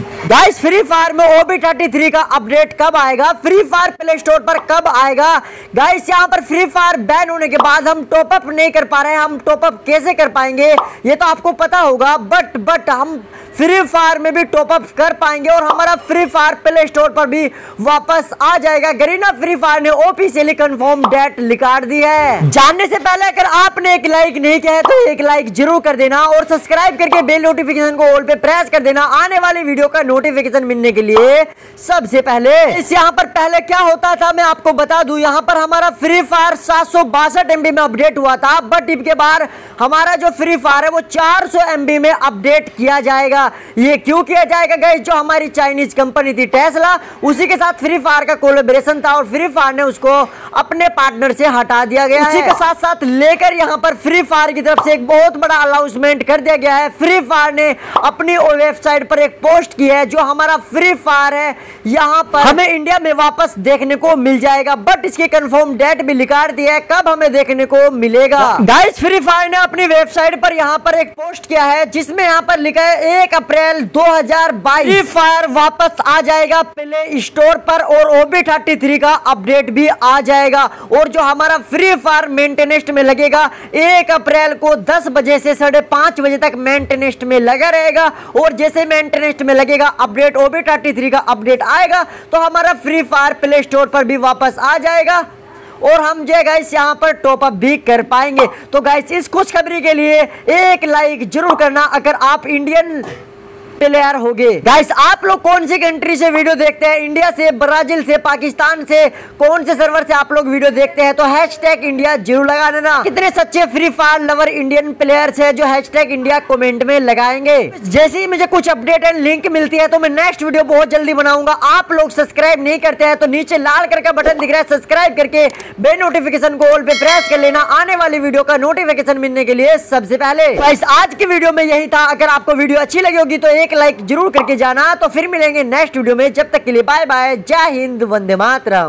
Guys free fire में OB thirty three का update कब आएगा? फ्री फायर प्ले स्टोर पर कब आएगा? गाइस यहाँ पर फ्री फायर बैन होने के बाद हम टॉपअप नहीं कर पा रहे हैं। हम टॉप अप कैसे कर पाएँगे? ये तो आपको पता होगा बट बट हम फ्री फायर में भी टॉप अप कर पाएँगे और हमारा फ्री फायर प्ले स्टोर पर भी वापस आ जाएगा। गरीना फ्री फायर ने ऑफिशियली कंफर्म डेट निकाल दी है। जानने से पहले अगर आपने एक लाइक नहीं किया है तो एक लाइक ज़रूर कर देना और सब्सक्राइब करके बेल नोटिफिकेशन को ऑल पे प्रेस कर देना। आने वाली वीडियो का नोटिफिकेशन मिलने के लिए सबसे पहले इस यहाँ पर पहले क्या होता था मैं आपको बता दू यहाँ पर हमारा फ्री फायर सात सौ बासठ एमबी में अपडेट हुआ था बट इनके बाद हमारा जो फ्री फायर है वो चार सौ एमबी में अपडेट किया जाएगा। ये क्यों किया जाएगा गई जो हमारी चाइनीज़ कंपनी थी टेस्ला उसी के साथ फ्री फायर का कोलेब्रेशन था और फ्री फायर ने उसको अपने पार्टनर से हटा दिया गया उसी के साथ साथ लेकर यहाँ पर फ्री फायर की तरफ़ से एक बहुत बड़ा अनाउंसमेंट कर दिया गया है। फ्री फायर ने अपनी वेबसाइट पर एक पोस्ट की है जो हमारा फ्री फायर है यहाँ पर हमें इंडिया में वापस देखने को मिल जाएगा बट इसकी कंफर्म डेट भी लिखा दी है कब हमें देखने को मिलेगा? गाइस फ्री फायर ने अपनी वेबसाइट पर यहाँ पर एक पोस्ट किया है जिसमें यहाँ पर लिखा है एक अप्रैल 2022 फ्री फायर वापस आ जाएगा प्ले स्टोर पर और ओबी थर्टी थ्री का अपडेट भी आ जाएगा। और जो हमारा फ्री फायर मेंटेनेंस में लगेगा एक अप्रैल को 10 बजे से साढ़े बजे तक मेंटेनेंस में लगा रहेगा। और जैसे मेंटेनेंस में लगेगा, अपडेट ओबे थर्टी थ्री का अपडेट आएगा तो हमारा फ्री फायर प्ले स्टोर पर भी वापस आ जाएगा। और हम जो गाइस यहाँ पर टॉप अप भी कर पाएँगे। तो गाइस इस खुशखबरी के लिए एक लाइक ज़रूर करना। अगर आप इंडियन प्लेयर हो गए आप लोग कौन सी कंट्री से वीडियो देखते हैं? इंडिया से ब्राज़ील से पाकिस्तान से? कौन से सर्वर से आप लोग वीडियो देखते हैं? तो हैश इंडिया ज़रूर लगा देना। कितने सच्चे Free Fire lover Indian players है जो हैश इंडिया कमेंट में लगाएँगे। जैसे ही मुझे कुछ अपडेट एंड लिंक मिलती है तो मैं नेक्स्ट वीडियो बहुत जल्दी बनाऊँगा। आप लोग सब्सक्राइब नहीं करते हैं तो नीचे लाल करके बटन दिख रहा है सब्सक्राइब करके बेल नोटिफिकेशन को ऑल पे प्रेस कर लेना। आने वाली वीडियो का नोटिफिकेशन मिलने के लिए सबसे पहले। आज की वीडियो में यही था। अगर आपको वीडियो अच्छी लगी होगी तो एक एक लाइक ज़रूर करके जाना। तो फिर मिलेंगे नेक्स्ट वीडियो में। जब तक के लिए बाय बाय जय हिंद, वंदे मातरम।